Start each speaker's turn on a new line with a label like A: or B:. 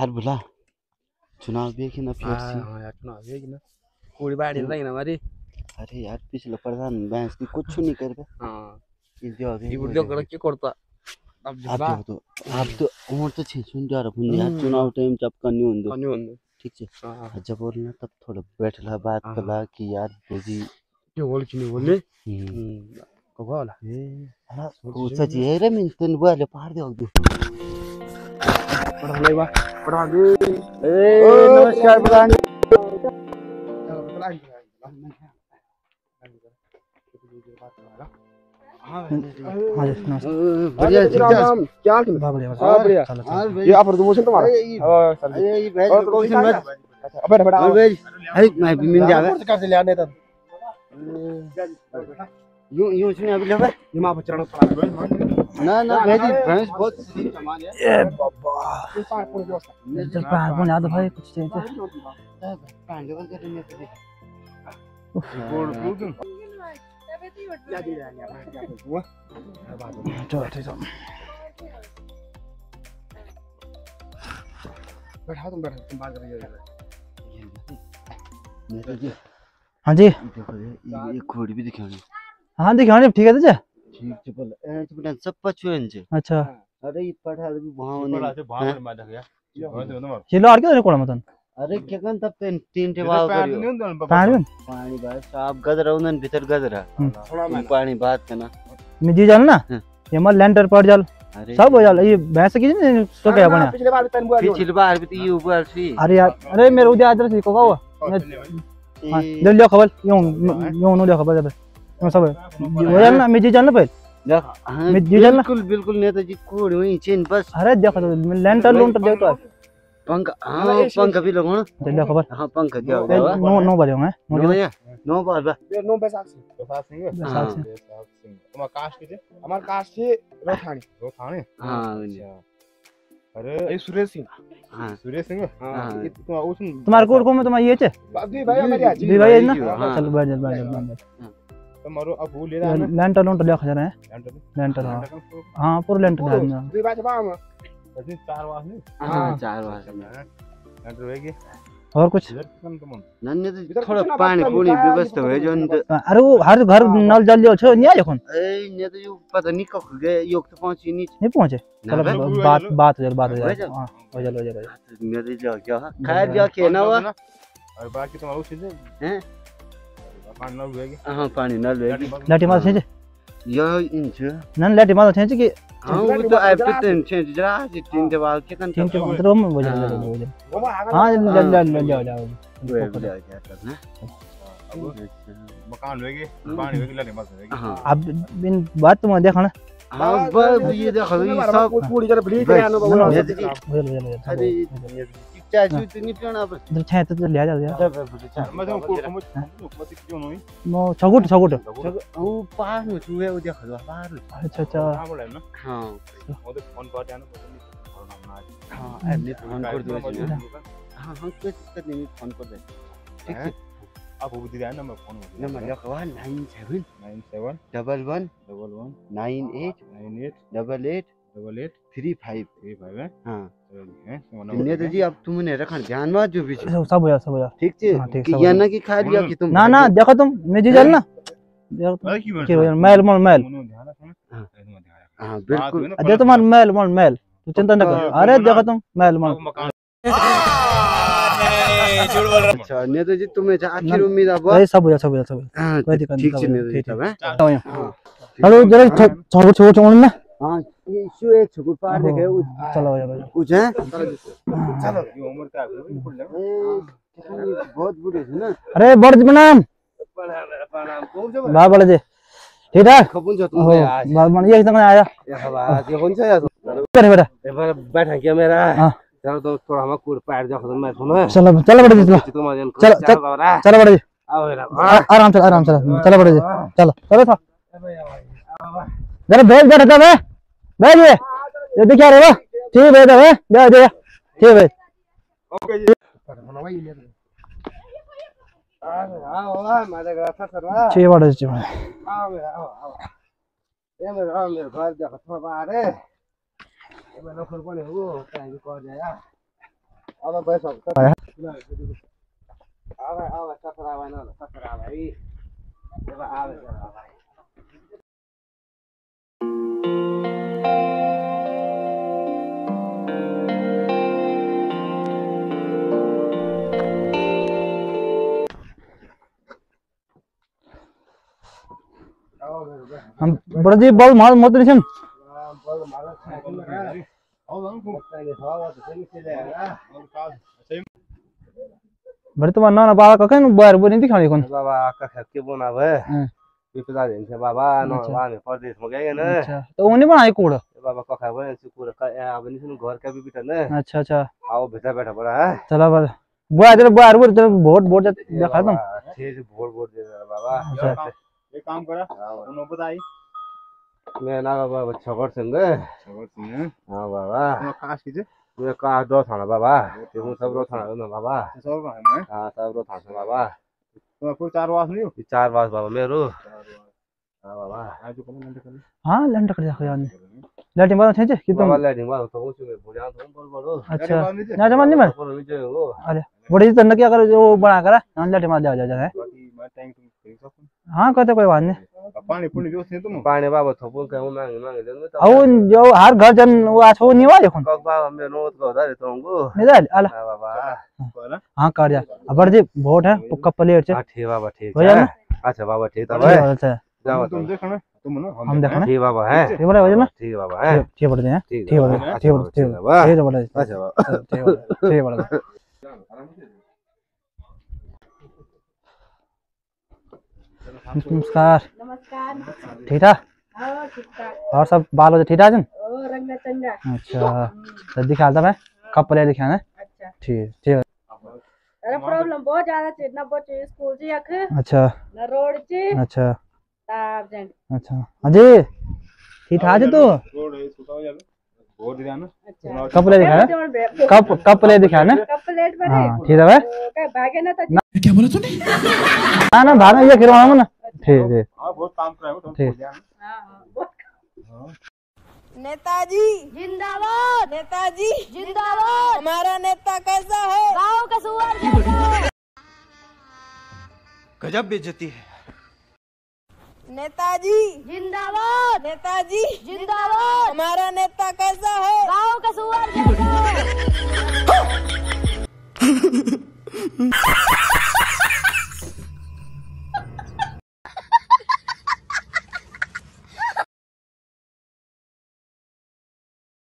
A: यार बोला चुनाव भी है कि ना फिर से
B: हाँ यार चुनाव है कि ना पूरी बाड़ी नहीं ना हमारी
A: अरे यार पिछले प्रधान बैंस की कुछ नहीं कर पे
B: हाँ।
A: इस जो
B: ये वीडियो कर के करता। अब
A: आप तो आप तो उम्र तो छे सुन जा रहा यार
B: हम्म।
A: चुनाव टाइम जब करनी होंदो
B: नहीं होने
A: ठीक है।
B: हाँ
A: जब बोलना तब थोड़ा बैठला बात
B: हाँ।
A: करला कि यार बेजी
B: क्यों बोल कि नहीं बोले
A: हम्म।
B: को बोला?
A: वो सच है। रे मिन तन वाले पार दे दो
B: पढ़ा नहीं बा। पढ़ा गए
A: ए नमस्कार प्रधान
B: हाँ
A: बढ़िया
B: क्या
C: बढ़िया
B: हाँ ये आप प्रमोशन तुम्हारा हाँ?
A: ये
B: अबे बेटा
A: अरे मैं भी मिल जावे
B: कर से ले आने तब।
A: यूँ यूँ सुने अभी लेवे
B: ये माँ बचरण पड़ा
A: ना ना भेज भैंस बहुत सामान है
C: ए बाबा।
B: पार
C: चल याद भाई कुछ चाहिए
A: कर
B: रहा है क्या हुआ
C: ठीक है
B: बैठा तुम बैठा तुम बात कर रही हो
A: जी।
C: हाँ
A: ये ये भी दिखानी
C: हाँ देखिए हाँ ठीक है
A: ठीक है सब छे
C: अच्छा।
A: अरे ये पढ़ा भी वहाँ ने
C: चिल्लो आड़ के कोड़ा मतन।
A: अरे के कन तब तीन तीन टे वाव करियो।
C: पानी में
A: पानी भाई साहब गदरा उनन भीतर गदरा
B: थोड़ा
A: तुम
B: मैं
A: पानी बात करना।
C: मैं जी जाल ना?
A: हाँ।
C: ये मत लेंटर पड़ जाल। सब हो जाल। ये भैंस की नहीं तो क्या बना।
B: पिछले बार पेन बुआ
A: पिछली बार भी तो ये ऊपर सी।
C: अरे यार अरे मेरे उधर आदर से को हुआ हाँ ले लियो खबर यूँ यूँ नो लियो खबर जब सब हो। जाल ना मैं जी जाल ना पहले।
A: देख हाँ,
C: मैं?
A: बिल्कुल बिल्कुल नेताजी कोड वही चेन बस।
C: अरे देखो तो मैं लेंटर लूंटर देखो तो
A: पंख हाँ पंख भी लगाओ
C: ले लियो खबर
A: हाँ पंख क्या हो जावा
C: नो नो बजे होंगे। नो
A: नो या नो बार बा
B: ये नो पैसा से।
D: प्रसाद सिंह
A: हाँ।
D: प्रसाद सिंह तुम्हारा कास्ट किती
B: हमार कास्ट है रोथानी
D: तो थाने
A: हाँ
D: अरे
B: ये सुरेश सिंह।
A: हाँ।
D: सुरेश सिंह?
A: हाँ।
B: हाँ।
D: ये तुम्हारा उसन
C: तुम्हारे कोड को में तुम्हारे ये
B: अभी भाई मेरी आज
C: भाई है ना?
A: हाँ।
C: चल बैठ जा बैठ जा बैठ जा
D: तुम्हारो अब वो ले रहा है ना।
C: लेंटर लूंटर लियो खजर है।
D: लेंटर
C: लेंटर हाँ।
D: लेंटर
C: हाँ पूरा लेंटर डाल दिया
B: भी बात बाम
D: कभी चार वास नहीं।
A: हाँ चार बार
D: लेंटर होएगी।
C: और कुछ?
D: इधर
A: नन्ने तो थोड़ा पानी पूरी व्यवस्था है जो
C: अरे वो हर घर नल जल लियो छो नहीं आयो
A: ए ने तो यो पता नहीं कब गए योग तो पहुँची नहीं।
C: नहीं पहुँचे? चलो बात बात हो जाए बात हो
A: हो
C: जाए। हाँ हो जाए हो जाए हो
A: मेरे जो क्या? खैर जो के ना
D: और बाकी तुम्हारा उसी से
A: हैं?
D: पानी ना
A: हाँ पानी
C: लाठी मार छे
A: यो इंच
C: नन लाठी मार छे कि
A: हाँ वो तो अब तो तीन छे जरा जी तीन के बाद के कन
C: तीन के अंदर हो जाए
A: हाँ।
C: हो हाँ ले ले ले ले ले
A: वे ले क्या करना
D: अब मकान होएगी पानी होएगी लेने मत होएगी
A: हाँ
C: अब इन बात तुम देखो ना
A: हाँ बस ये देखो ये सब
B: पूरी जरा ब्लीच आनो
A: ना,
B: बाबू
A: ये
C: हो। जाए हो जाए हो जाए
A: अरे चाचू तो नहीं पीना अब
C: इधर छे तो ले जा जा
D: मैं तो कोट को मत क्यों नहीं
C: नो छगुट छगुट।
A: वो पार में छुए वो देखो तो पार में
C: अच्छा अच्छा।
D: हाँ बोला ना।
A: हाँ।
D: वो तो फ़ोन पर जाना तो
A: हाँ अब फ़ोन कर दो हाँ। हाँ कोई दिक्कत नहीं फ़ोन कर दे। ठीक है?
D: आप वो दिया ना मैं फ़ोन
A: नंबर लिखो nine seven
D: 97
A: double one
D: 11
A: nine eight
D: 98
A: double eight
D: 88
A: three five
D: 35 है?
A: हाँ।
D: हैं
A: नेता जी अब तुमने रखा ध्यान मत जो पीछे
C: सब सब हो सब हो जाए
A: ठीक है
C: हाँ, ठीक,
A: कि
C: सब
A: या ना कि खा लिया कि तुम
C: ना ना देखो तुम मैं जी जाल ना देखो तुम
D: के
C: हो मैल मोल मैल
D: ध्यान रखना
A: हाँ। हाँ बिल्कुल
C: अरे तुम्हार मैल मोल मैल तू चिंता न कर अरे देखो तुम मैल मोल
A: अच्छा नेता जी तुम्हें जो आखिर उम्मीद अब
C: सब हो जाए सब हो जाए सब हो
A: हाँ,
C: कोई दिक्कत
A: ठीक
C: नहीं,
A: है
C: सब
A: नेता जी तब हैं?
C: है हेलो जरा छगुट छगुट छगुट ना
A: हाँ ये एक छुकुट पार देखे उस
C: चलो हो हो
A: कुछ है?
D: चलो ये उम्र का है बोल ले
A: ए, कितनी बहुत बुरे थे ना।
C: अरे बड़ प्रणाम।
A: प्रणाम
C: बा बड़े जी। ठीक है?
A: खपुन जो
C: हो
A: तुम आज।
C: बा ये तक आया।
A: ये कौन सा है?
C: करे बेटा
A: ए बैठा क्या मेरा?
C: हाँ।
A: चलो तो थोड़ा हम कुड़ पैर जो खत्म मैं सुनो।
C: चलो चलो बड़े जी चलो। चल,
A: मेरा
C: आराम से आराम से। चलो बड़े जी चलो। चलो था जरा बैठ था बे बैठ ये ये दिखा रे बा ठीक है बे दे दे ठीक है
D: ओके जी।
B: का
C: ठीक बड़े जी
B: आओ मेरा आओ आओ ये मेरा मेरे घर देखो थोड़ा बाहर है। ये मेरा घर बने हो कहीं को जाया।
E: अब पैसा
C: आया।
E: आवे आवे ससरा आवे ना ससरा आवे अब आवे आवे
C: हम बड़ा जी बहुत मार मत निशन बड़े तो ना ना बाबा का कहीं बाहर वो नहीं दिखाने कौन?
E: बाबा आका खक्के बनावे
C: हाँ।
E: विपदा हिँड्छ बाबा न
C: अच्छा।
E: हामी परदेशमा गएन
C: अच्छा तो उन्हें बनाए कूड़?
E: बाबा कखा भयो कुरा अब नि सुन घर का भी बिटन
C: अच्छा अच्छा।
E: आओ बेटा बैठा पड़ा है।
C: चला बार बुआ इधर बाहर वो इधर बहुत बहुत देखा तुम।
E: ठीक बोल बोल दे बाबा।
C: अच्छा।
D: एक काम करा उन्होंने बताई
E: मैं ना बाबा
D: खबर सुन
E: हाँ बाबा
D: खास कीजिए
E: मैं कहाँ दो थाना बाबा त्यो म सब रो थाना हो न बाबा
D: सब का है मैं
E: हाँ सब रो थाना बाबा
D: चार वास नहीं हो
E: चार बास बाबा मेरो हाँ बाबा
D: आज मंडे कल
C: हाँ लंड कर लैटिन बात कि
E: बाबा भयो त उसो भोलि आउँछ बोल बोल
C: अच्छा ना जमान नहीं मर अरे बड़ी जी तन्ने क्या कर जो बना करा लैटिन मार जा जा है
D: मैं
C: हाँ कहते कोई बात नहीं
D: अब पानी पुनी जो नहीं तुम
E: पानी बाबा थोपो कहाँ मागे मागे देनु त
C: अब जो हर घर जन वो आज वो नहीं देखो
E: कक बाबा मेरो नोट को उधार तंगु
C: नहीं जाए अला
E: हाँ बाबा
D: बोला
C: हाँ कर जा अब बड़ी जी वोट है पुक्का से
E: हाँ ठीक बाबा ठीक
C: हो?
E: है अच्छा बाबा ठीक त भाई
C: अच्छा
E: जाओ
D: तुम देखो तुम ना
C: हम देखो
E: ठीक बाबा है
C: ठीक बोला हो ना
E: ठीक बाबा है
C: ठीक बढ़ हैं
E: ठीक
C: ठीक ठीक बोला ठीक
E: बाबा अच्छा बाबा
C: ठीक बोला ठीक बोला नमस्कार।
F: नमस्कार।
C: ठीक ठाक?
F: हाँ ठीक ठाक।
C: और सब बाल बच्चे ठीक ठाक हैं अच्छा तो दिखा था मैं कब प्ले लिखा है?
F: अच्छा।
C: ठीक ठीक। है।
F: अरे प्रॉब्लम बहुत ज़्यादा चीज़ ना बच्चे स्कूल जी अख।
C: अच्छा।
F: ना रोड ची
C: अच्छा।
F: ताप जंग
C: अच्छा। अजय ठीक ठाक है तो?
D: रोड है सुता हो? जावे बहुत दिया ना
F: अच्छा
C: कब प्ले दिखा है? कब कब प्ले दिखा है ना
F: कप प्लेट पर
C: हाँ ठीक है भाई
F: तो क्या भागे ना तो
C: ना ना भागना ये खिलवाना ना। ठीक ठीक।
D: बहुत काम कराए हो। हो
F: हाँ हाँ। नेताजी। जिंदाबाद। नेताजी। जिंदाबाद। हमारा नेता कैसा है? गाँव का सुअर
G: गजब बेइज्जती है।
F: नेताजी। जिंदाबाद। नेताजी। जिंदाबाद। हमारा नेता कैसा है?